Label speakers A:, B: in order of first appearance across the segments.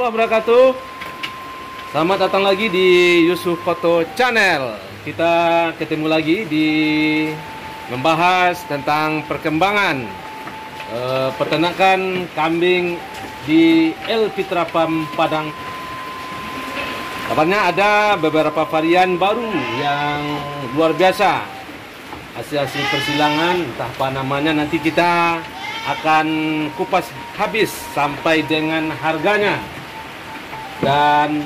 A: Warahmatullahi wabarakatuh. Selamat datang lagi di Yusuf Foto Channel. Kita ketemu lagi di membahas tentang perkembangan eh, peternakan kambing di El Fitra Farm Padang. Kabarnya ada beberapa varian baru yang luar biasa. Hasil-hasil persilangan, entah apa namanya nanti kita akan kupas habis sampai dengan harganya dan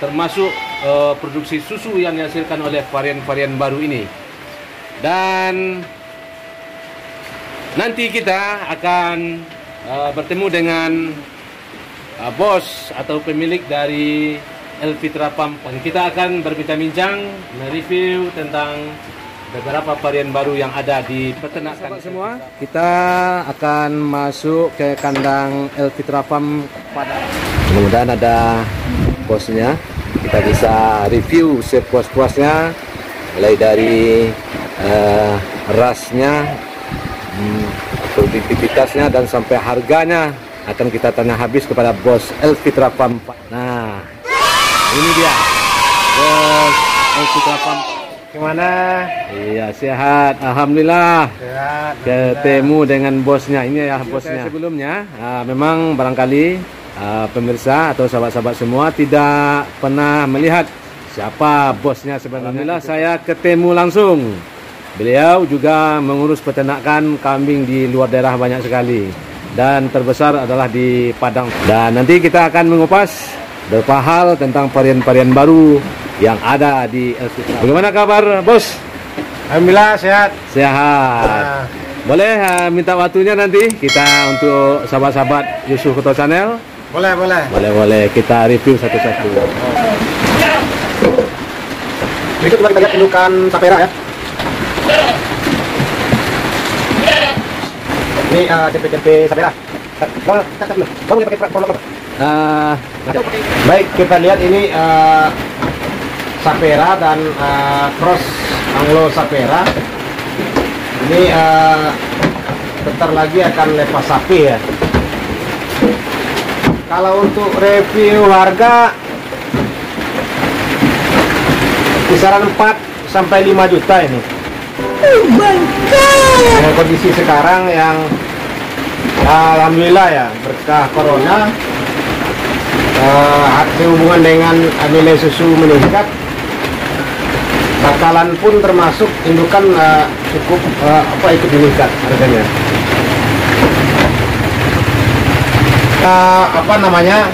A: termasuk eh, produksi susu yang dihasilkan oleh varian-varian baru ini dan nanti kita akan eh, bertemu dengan eh, bos atau pemilik dari El Fitra Pump kita akan berbincang-bincang mereview tentang beberapa varian baru yang ada di peternakan semua. Kita akan masuk ke kandang El Fitra Farm pada mudah-mudahan ada bosnya. Kita bisa review sepuas-puasnya mulai dari uh, rasnya, hmm, produktivitasnya dan sampai harganya akan kita tanya habis kepada bos El Fitra Farm. Nah, ini dia bos El Fitra Farm
B: Gimana?
A: Iya sehat, alhamdulillah.
B: Sehat.
A: Ketemu dengan bosnya ini ya bosnya. Sebelumnya, ah, memang barangkali ah, pemirsa atau sahabat-sahabat semua tidak pernah melihat siapa bosnya sebenarnya. Alhamdulillah saya ketemu langsung. Beliau juga mengurus peternakan kambing di luar daerah banyak sekali dan terbesar adalah di Padang. Dan nanti kita akan mengupas beberapa hal tentang varian-varian baru yang ada di Fitra. Bagaimana kabar, Bos?
B: Alhamdulillah sehat.
A: Sehat.
B: Nah,
A: Boleh uh, minta waktunya nanti kita untuk sahabat-sahabat Yusuf Foto Channel.
B: Boleh boleh.
A: Boleh boleh kita review satu-satu.
B: Berikut coba kita lihat indukan tapera ya. Ini uh, tempe-tempe tapera. Ini pakai prolog apa?
A: Ah,
B: Baik, kita lihat ini uh, sapera dan uh, cross Anglo sapera. Ini uh, bentar lagi akan lepas sapi ya. Kalau untuk review harga kisaran 4 sampai 5 juta ini. Dengan kondisi sekarang yang alhamdulillah ya berkah corona uh, hubungan dengan nilai susu meningkat. Bakalan pun termasuk indukan eh, cukup eh, apa ikut meningkat harganya Apa namanya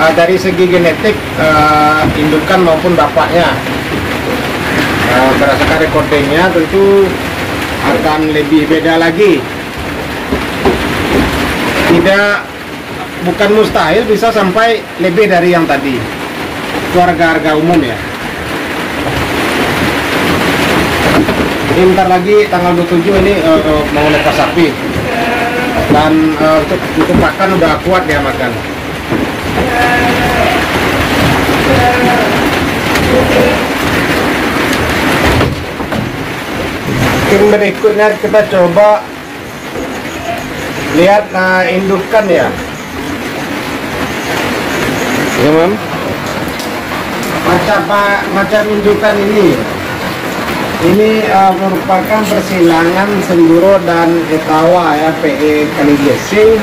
B: eh, dari segi genetik eh, indukan maupun bapaknya. Eh, berdasarkan recordingnya tentu akan lebih beda lagi. Tidak bukan mustahil bisa sampai lebih dari yang tadi. Itu harga-harga umum ya. Ini bentar lagi tanggal 27 ini eh, mau lepas sapi dan eh, untuk untuk makan udah kuat dia makan Tim berikutnya kita coba lihat nah, indukan ya.
A: Ya mam.
B: macam macam indukan ini ini uh, merupakan persilangan senduro dan etawa ya PE Kaligesing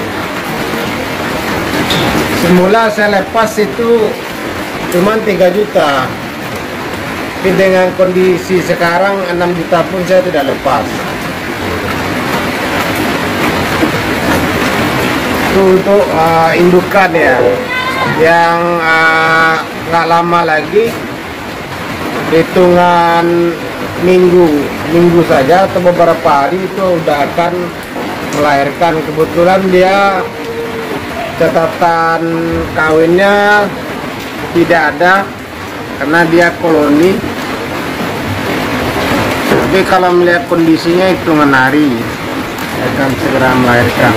B: semula saya lepas itu cuma 3 juta. Tapi dengan kondisi sekarang 6 juta pun saya tidak lepas. Itu untuk uh, indukan ya. Yang uh, nggak lama lagi hitungan minggu minggu saja atau beberapa hari itu udah akan melahirkan. Kebetulan dia catatan kawinnya tidak ada karena dia koloni. Tapi kalau melihat kondisinya hitungan hari akan segera melahirkan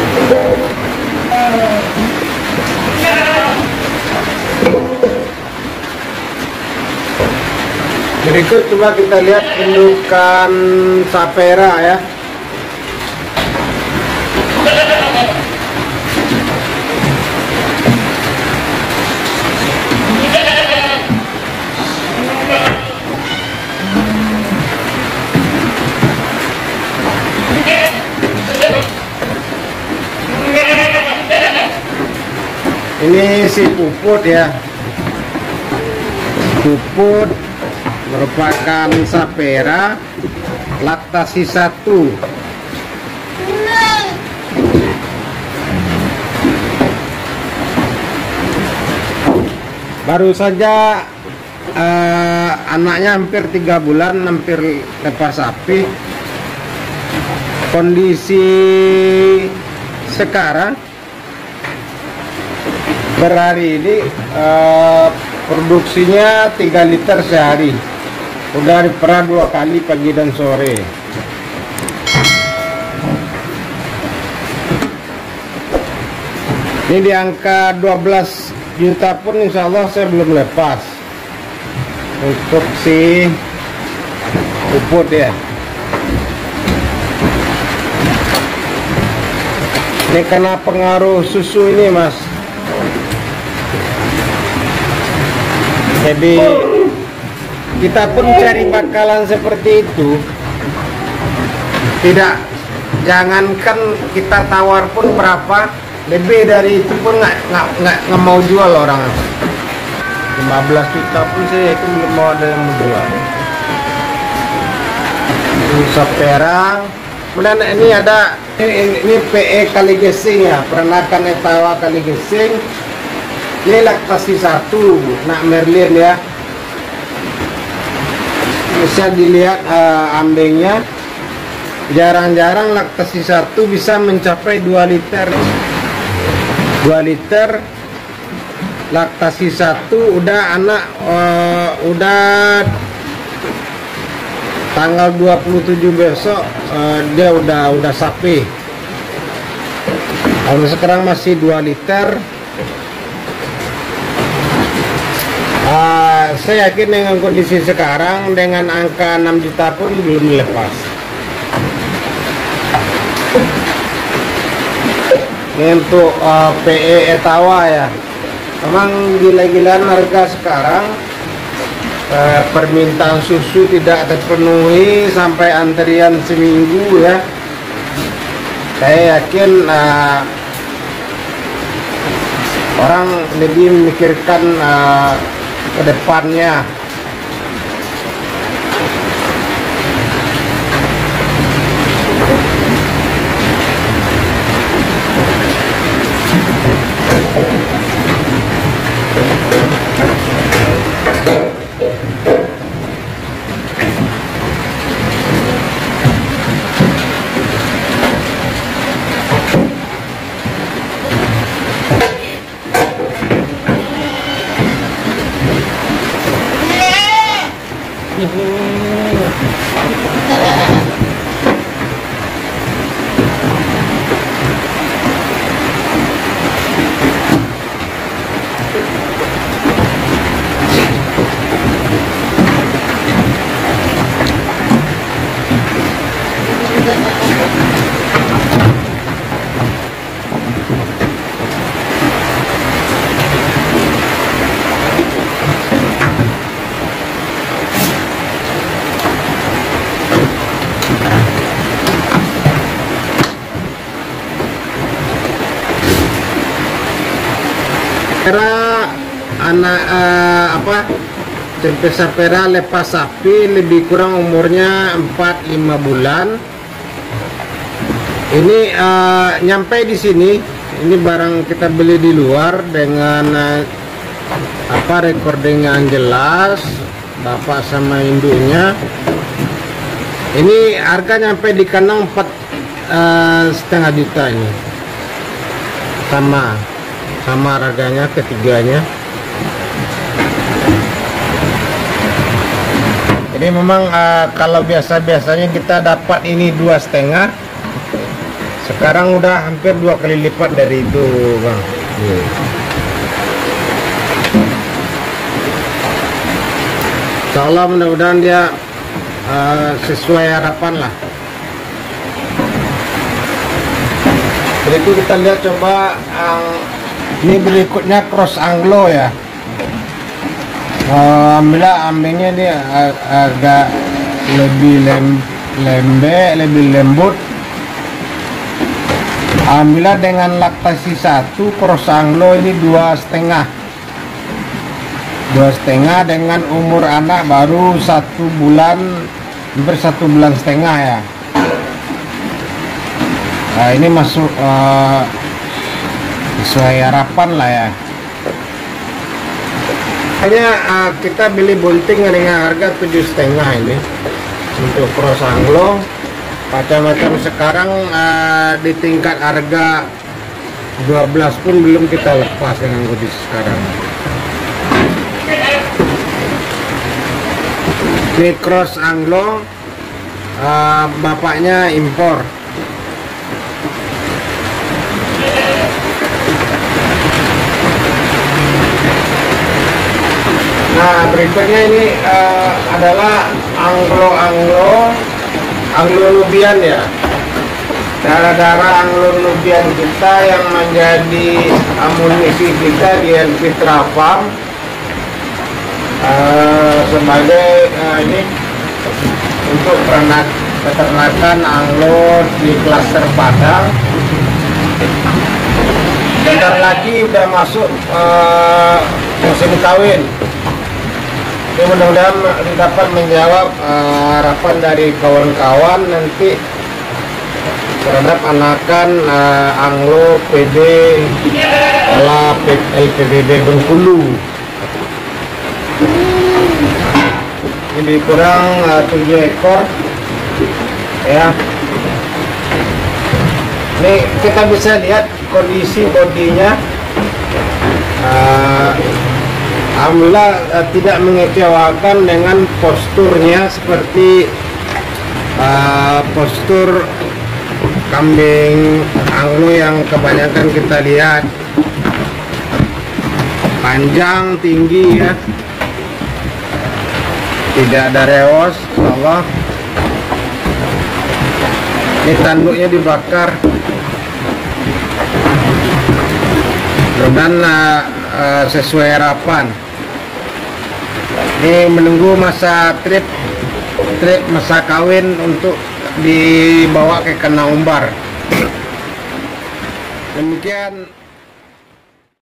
B: berikut coba kita lihat indukan sapera ya. Ini si puput ya. Puput merupakan sapera laktasi satu. Baru saja eh, anaknya hampir tiga bulan hampir lepas sapi kondisi sekarang per hari ini eh, produksinya 3 liter sehari udah pernah dua kali pagi dan sore. Ini di angka 12 juta pun insya Allah saya belum lepas. Untuk si puput ya. Ini kena pengaruh susu ini mas. Jadi kita pun cari bakalan seperti itu. Tidak. Jangankan kita tawar pun berapa lebih dari itu pun nggak nggak nggak mau jual orang. 15 juta pun saya itu belum mau ada yang mau jual. Nusa Perang kemudian ini ada ini, ini PE kali gesing ya. Peranakan etawa kali gesing. Ini laktasi satu nak merlin ya bisa dilihat uh, ambengnya jarang-jarang laktasi satu bisa mencapai 2 liter. 2 liter laktasi satu udah anak uh, udah tanggal 27 besok uh, dia udah udah sapi. Kalau sekarang masih 2 liter uh, saya yakin dengan kondisi sekarang dengan angka 6 juta pun belum lepas. Ini untuk uh, PE Etawa ya. Memang gila-gilaan harga sekarang uh, permintaan susu tidak terpenuhi sampai antrian seminggu ya. Saya yakin uh, orang lebih memikirkan uh, ke depannya Pera anak eh, apa tempe sapera lepas sapi lebih kurang umurnya 4-5 bulan. Ini eh, nyampe di sini. Ini barang kita beli di luar dengan eh, apa recording yang jelas bapak sama induknya ini harga nyampe di kandang 4 eh, setengah juta ini. Sama sama harganya ketiganya jadi memang uh, kalau biasa-biasanya kita dapat ini dua setengah. Sekarang udah hampir dua kali lipat dari itu bang. Allah mudah-mudahan dia uh, sesuai harapan lah. Berikut kita lihat coba yang ini berikutnya cross anglo ya ambillah ambingnya dia ag agak lebih lem lembek lebih lembut. Alhamdulillah dengan laktasi satu cross anglo ini dua setengah. Dua setengah dengan umur anak baru satu bulan hampir satu bulan setengah ya. Nah ini masuk uh, sesuai harapan lah ya hanya uh, kita beli bunting dengan harga tujuh setengah ini. Untuk cross anglo macam-macam. Sekarang uh, di tingkat harga 12 pun belum kita lepas dengan kondisi sekarang. Ini cross anglo uh, bapaknya impor nah berikutnya ini uh, adalah anglo-anglo anglo-nubian ya. Darah-darah anglo-nubian kita yang menjadi amunisi kita di Elfitra Farm. Uh, sebagai uh, ini untuk ternak peternakan anglo di klaster Padang. Bentar lagi udah masuk uh, musim kawin ini mudah-mudahan dapat menjawab uh, harapan dari kawan-kawan nanti terhadap anakan uh, Anglo PD ala LPBB Bengkulu. Ini kurang uh, 7 ekor. Ya. Ini kita bisa lihat kondisi bodinya. Uh, Alhamdulillah uh, tidak mengecewakan dengan posturnya seperti uh, postur kambing anglo yang kebanyakan kita lihat. Panjang tinggi ya. Tidak ada reos Allah. Ini tanduknya dibakar. Dan uh, uh, sesuai harapan ini menunggu masa trip trip masa kawin untuk dibawa ke kena umbar. Demikian